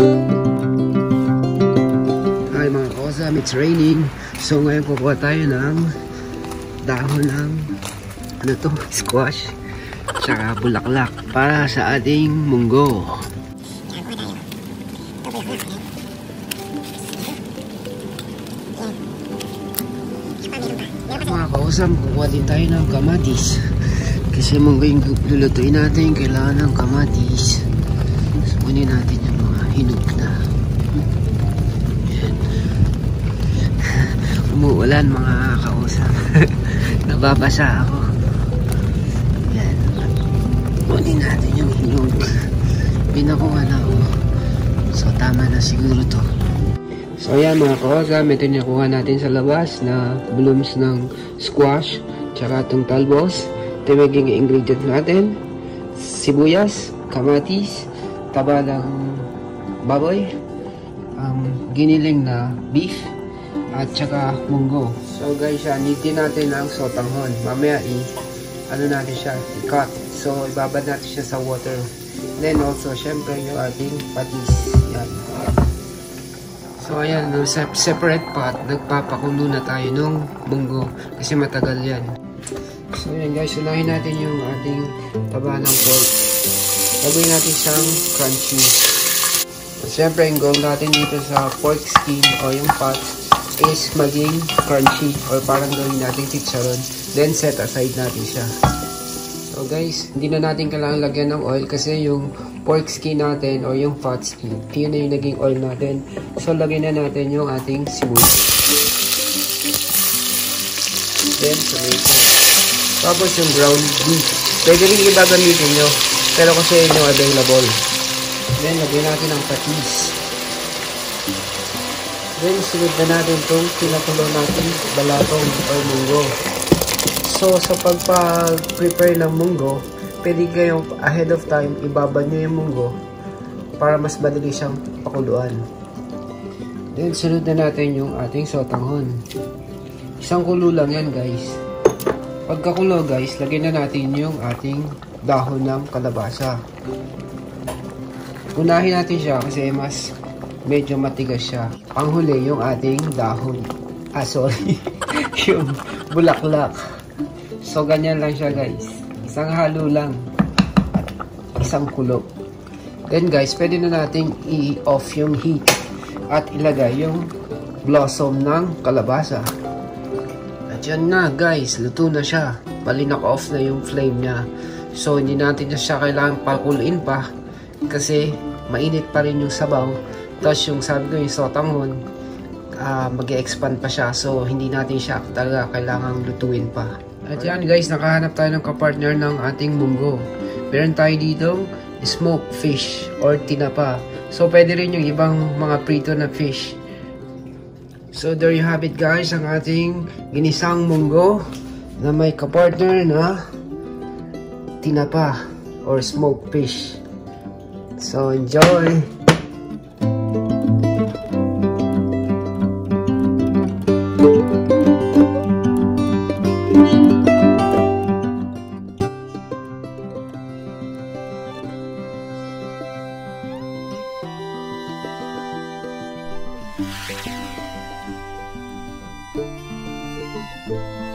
Hi mga kosam, it's raining. So ngayon kukuha tayo ng dahon ng ano to, squash tsaka bulaklak para sa ating munggo. Mga kausam, kukuha din tayo ng kamatis. Kasi munggo yung lulutuin natin, kailangan ng kamatis. So, kunin natin yung mga hinog na. Yan. Umuulan mga kausap. Nababasa ako. Yan. Kunin natin yung hinog. Pinakuha na ako. So, tama na siguro to. So ayan mga kausap, ito nakuha natin sa labas na blooms ng squash, tsaka itong talbos. Ito yung ingredient natin. Sibuyas, kamatis, taba baboy, um, giniling na beef, at tsaka munggo. So guys, nitin natin ang sotanghon. Mamaya i, ano natin siya, i-cut. So ibabad natin siya sa water. Then also, syempre yung ating patis. Yan. So ayan, no, sa separate pot, nagpapakulo na tayo nung munggo kasi matagal yan. So ayan guys, unahin natin yung ating taba ng pork. Gagawin natin siyang crunchy. Siyempre, yung goal natin dito sa pork skin o yung pot is maging crunchy or parang gawin natin chicharon. Then set aside natin siya. So guys, hindi na natin kailangan lagyan ng oil kasi yung pork skin natin o yung fat skin, yun na yung naging oil natin. So lagyan na natin yung ating sibuyas. Then tomato. Tapos yung ground beef. Pwede rin iba gamitin nyo. Pero kasi yun yung available. Then lagyan natin ang patis. Then sunod na natin itong pinakulo natin balatong or munggo. So, sa pagpag-prepare ng munggo, pwede kayong ahead of time, ibabad nyo yung munggo para mas madali siyang pakuluan. Then, sunod na natin yung ating sotanghon. Isang kulo lang yan, guys. Pagkakulo, guys, lagyan na natin yung ating dahon ng kalabasa. Unahin natin siya kasi mas medyo matigas siya. Panghuli yung ating dahon. Ah, sorry. yung bulaklak. So, ganyan lang siya guys. Isang halo lang. Isang kulo. Then guys, pwede na nating i-off yung heat. At ilagay yung blossom ng kalabasa. At yan na guys, luto na siya. Bali naka-off na yung flame niya. So, hindi natin na siya kailangan pakuluin pa. Kasi, mainit pa rin yung sabaw. Tapos yung sabi ko yung sotanghon, uh, mag-expand pa siya. So, hindi natin siya talaga kailangang lutuin pa. At yan guys, nakahanap tayo ng kapartner ng ating munggo. Meron tayo dito smoked fish or tinapa. So, pwede rin yung ibang mga prito na fish. So, there you have it guys, ang ating ginisang munggo na may kapartner na tinapa or smoked fish. So, enjoy! Thank you.